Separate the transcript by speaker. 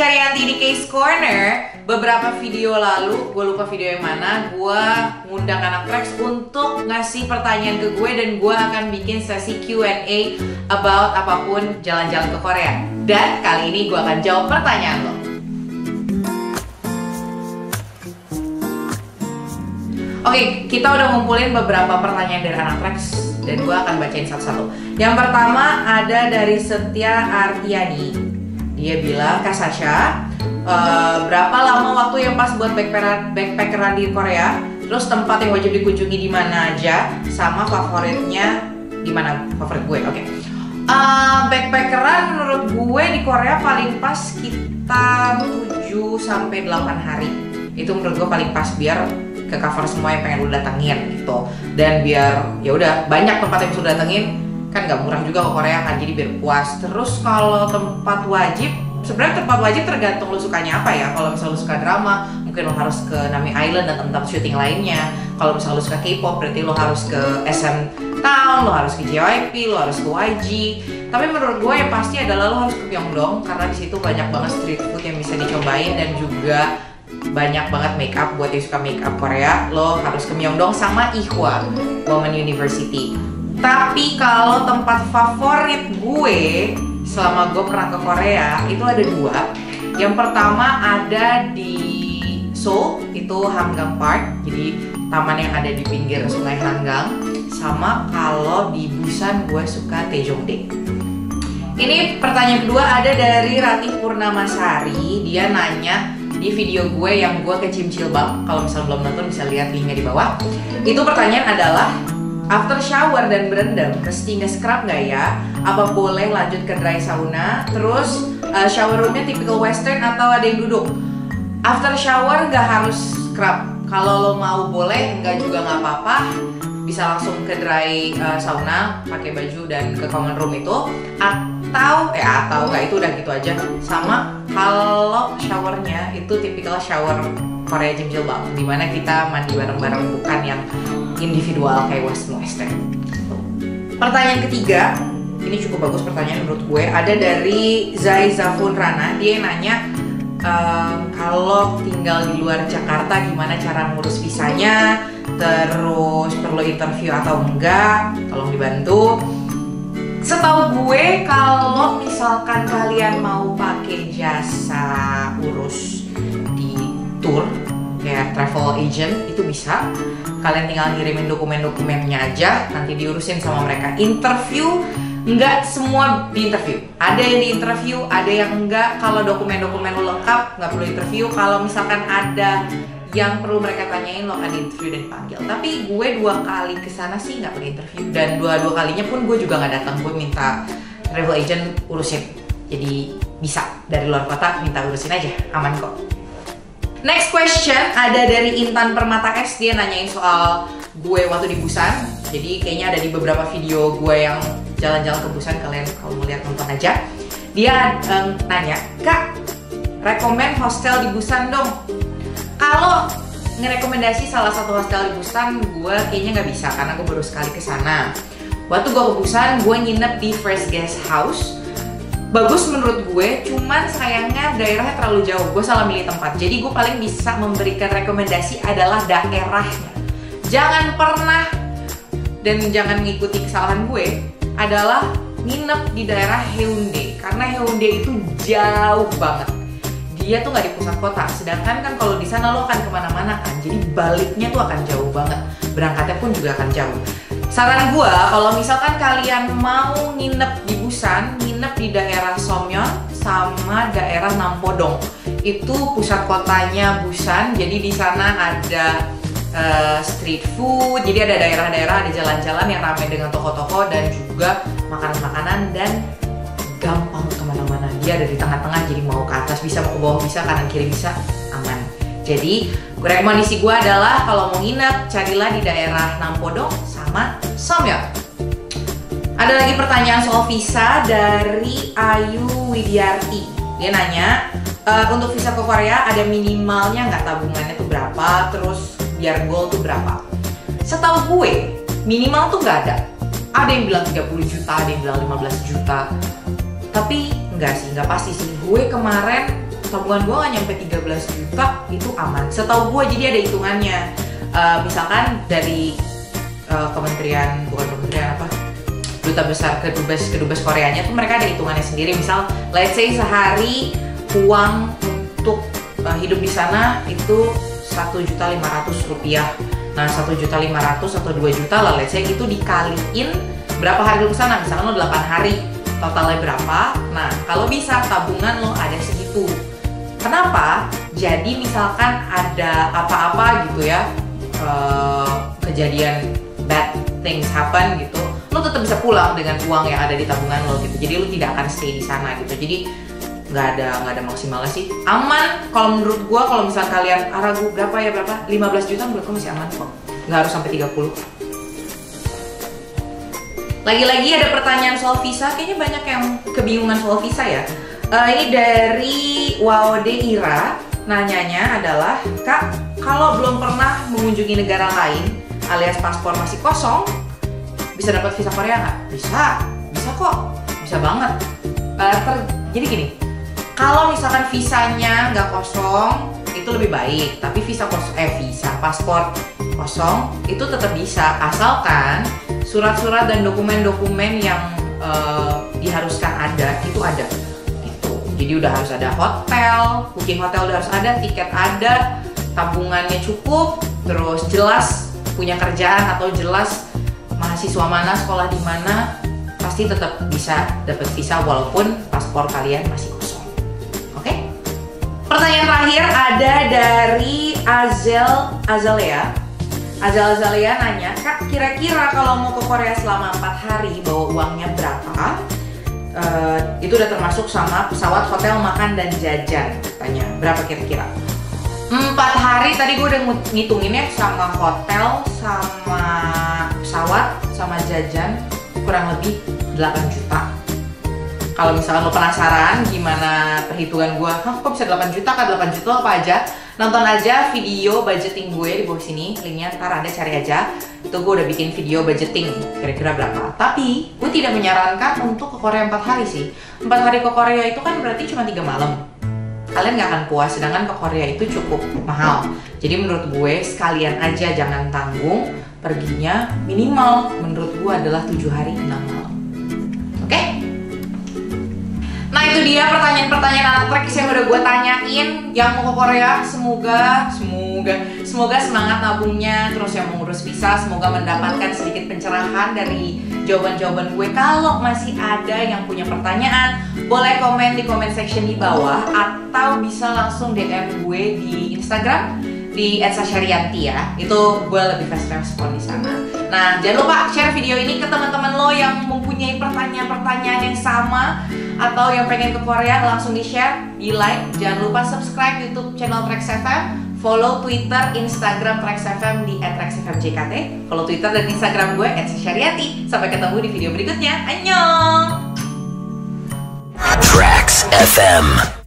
Speaker 1: Syarianti di Case Corner Beberapa video lalu, gue lupa video yang mana Gue ngundang anak Trax untuk ngasih pertanyaan ke gue Dan gue akan bikin sesi Q&A about apa pun jalan-jalan ke Korea Dan kali ini gue akan jawab pertanyaan lo Oke, kita udah ngumpulin beberapa pertanyaan dari anak Trax dan gue akan bacain satu-satu. Yang pertama ada dari Setia Artiani. Dia bilang, Kak Sasha, uh, berapa lama waktu yang pas buat backpackeran, backpackeran di Korea? Terus tempat yang wajib dikunjungi di mana aja? Sama favoritnya di mana? Favorit gue, oke. Okay. Uh, backpackeran menurut gue di Korea paling pas sekitar 7 sampai 8 hari. Itu menurut gue paling pas biar ke cover semua yang pengen lu datengin gitu dan biar ya udah banyak tempat yang bisa datengin kan nggak murah juga ke Korea kan jadi biar puas. Terus kalau tempat wajib sebenarnya tempat wajib tergantung lu sukanya apa ya. Kalau misalnya lu suka drama mungkin lu harus ke Nami Island dan tempat syuting lainnya. Kalau misalnya lu suka K-pop berarti lu harus ke SM Town lu harus ke JYP lu harus ke YG tapi menurut gue yang pasti adalah lu harus ke Myeongdong karena di situ banyak banget street food yang bisa dicobain dan juga banyak banget makeup. Buat yang suka makeup Korea lo harus ke Myeongdong sama Ihwa Women University tapi kalau tempat favorit gue selama gue pernah ke Korea itu ada dua. Yang pertama ada di Seoul itu Hamgang Park jadi taman yang ada di pinggir sungai Hanggang. Sama kalau di Busan gue suka Taejongdae ini pertanyaan kedua ada dari Ratih Purnamasari. Dia nanya di video gue yang gue ke Cimcil Bang. Kalau misalnya belum nonton bisa lihat linknya di bawah. Itu pertanyaan adalah after shower dan berendam mesti nge-scrub nggak ya? apa boleh lanjut ke dry sauna? Terus uh, shower roomnya typical western atau ada yang duduk? After shower nggak harus scrub. Kalau lo mau boleh nggak juga nggak apa-apa. Bisa langsung ke dry uh, sauna pakai baju dan ke common room itu. Atau eh atau nggak itu udah gitu aja. Sama kalau showernya itu tipikal shower Korea Jilbab di mana kita mandi bareng-bareng bukan yang individual kayak western western pertanyaan ketiga ini cukup bagus pertanyaan menurut gue ada dari Zai Zafun Rana. Dia nanya um, kalau tinggal di luar Jakarta gimana cara ngurus visanya? Terus perlu interview atau enggak? Tolong dibantu. Setahu gue kalau misalkan kalian mau pakai jasa urus di tour kayak travel agent itu bisa. Kalian tinggal ngirimin dokumen-dokumennya aja nanti diurusin sama mereka. Interview nggak semua di interview. Ada yang di interview ada yang enggak kalau dokumen-dokumen lo lengkap nggak perlu interview. Kalau misalkan ada yang perlu mereka tanyain lo akan interview dan dipanggil tapi gue dua kali ke sana sih nggak perlu interview. Dan dua dua kalinya pun gue juga nggak datang. Gue minta travel agent urusin. Jadi bisa dari luar kota minta urusin aja. Aman kok next question ada dari Intan Permata S dia nanyain soal gue waktu di Busan jadi kayaknya ada di beberapa video gue yang jalan-jalan ke Busan kalian kalau mau lihat nonton aja dia um, nanya kak rekomend hostel di Busan dong kalau ngerekomendasi salah satu hostel di Busan, gue kayaknya nggak bisa karena gue baru sekali ke sana. Waktu gue ke Busan, gue nginep di First Guest House. Bagus menurut gue, cuman sayangnya daerahnya terlalu jauh. Gue salah milih tempat. Jadi gue paling bisa memberikan rekomendasi adalah daerahnya. Jangan pernah dan jangan mengikuti kesalahan gue adalah nginep di daerah Haeundae karena Haeundae itu jauh banget dia tuh nggak di pusat kota sedangkan kan kalau di sana lo akan ke mana-mana kan jadi baliknya tuh akan jauh banget berangkatnya pun juga akan jauh saran gue kalau misalkan kalian mau nginep di Busan nginep di daerah Somyeon sama daerah Nampodong. Itu pusat kotanya Busan jadi di sana ada uh, street food jadi ada daerah-daerah ada jalan-jalan yang ramai dengan toko-toko dan juga makanan-makanan dan gampang ke mana-mana. Dia ada di tengah-tengah jadi mau ke atas bisa mau ke bawah bisa kanan kiri bisa aman. Jadi rekomendasi gue adalah kalau mau nginep carilah di daerah Nampodong sama Somyeon ada lagi pertanyaan soal visa dari Ayu Widiarti. Dia nanya e, untuk visa ke Korea ada minimalnya nggak tabungannya tuh berapa? Terus biar goal tuh berapa? Setahu gue minimal tuh nggak ada. Ada yang bilang 30 juta ada yang bilang 15 juta. Tapi enggak sih nggak pasti sih. Gue kemarin tabungan gue nggak nyampe 13 juta itu aman. Setahu gue jadi ada hitungannya. Uh, misalkan dari uh, kementerian bukan kementerian apa? Duta besar kedubes kedubes Koreanya tuh mereka ada hitungannya sendiri. Misal let's say sehari uang untuk uh, hidup di sana itu satu juta lima ratus rupiah. Nah satu juta lima ratus atau dua juta lah let's say itu dikaliin berapa hari lu sana. Misalkan lo 8 hari totalnya berapa? Nah kalau bisa tabungan lo ada segitu. Kenapa? Jadi misalkan ada apa-apa gitu ya uh, kejadian things happen gitu lo tetap bisa pulang dengan uang yang ada di tabungan lo gitu. Jadi lo tidak akan stay di sana gitu. Jadi nggak ada nggak ada maksimalnya sih. Aman kalau menurut gua kalau misal kalian ah, ragu berapa ya berapa? 15 juta menurut gua masih aman kok. Nggak harus sampai 30 lagi-lagi ada pertanyaan soal visa, kayaknya banyak yang kebingungan soal visa ya. Uh, ini dari Waude Ira, nanyanya adalah, Kak, kalau belum pernah mengunjungi negara lain, alias paspor masih kosong, bisa dapat visa Korea nggak? Bisa, bisa kok, bisa banget. Uh, jadi gini, kalau misalkan visanya nggak kosong, itu lebih baik. Tapi visa kosong, eh visa paspor kosong itu tetap bisa, asalkan surat-surat dan dokumen-dokumen yang uh, diharuskan ada itu ada gitu jadi udah harus ada hotel booking hotel udah harus ada tiket ada tabungannya cukup terus jelas punya kerjaan atau jelas mahasiswa mana sekolah di mana pasti tetap bisa dapat visa walaupun paspor kalian masih kosong oke okay? pertanyaan terakhir ada dari Azel Azalea Azal Azalia nanya, Kak kira-kira kalau mau ke Korea selama 4 hari bawa uangnya berapa? Uh, itu udah termasuk sama pesawat, hotel, makan, dan jajan Tanya, berapa kira-kira? 4 hari tadi gue udah ngitunginnya sama hotel, sama pesawat, sama jajan kurang lebih 8 juta kalau misalkan lo penasaran gimana perhitungan gue, kok bisa 8 juta kan 8 juta apa aja? Nonton aja video budgeting gue di bawah sini, linknya ntar ada cari aja. Itu gue udah bikin video budgeting kira-kira berapa. Tapi gue tidak menyarankan untuk ke Korea 4 hari sih. 4 hari ke Korea itu kan berarti cuma 3 malam. Kalian nggak akan puas, sedangkan ke Korea itu cukup mahal. Jadi menurut gue sekalian aja jangan tanggung, perginya minimal menurut gue adalah 7 hari 6 malam. Oke? Okay? Nah itu dia pertanyaan-pertanyaan anak tracks yang udah gue tanyain Yang mau ke Korea semoga Semoga Semoga semangat nabungnya Terus yang mengurus visa Semoga mendapatkan sedikit pencerahan dari jawaban-jawaban gue Kalau masih ada yang punya pertanyaan Boleh komen di comment section di bawah Atau bisa langsung DM gue di Instagram di Etsa Syarianti ya. Itu gue lebih fast respon di sana. Nah jangan lupa share video ini ke teman-teman lo yang mempunyai pertanyaan-pertanyaan yang sama atau yang pengen ke Korea langsung di share, di like. Jangan lupa subscribe YouTube channel Trax FM, follow Twitter, Instagram Trax FM di @traxfmjkt, follow Twitter dan Instagram gue @syariati. Sampai ketemu di video berikutnya. Annyeong. Trax FM.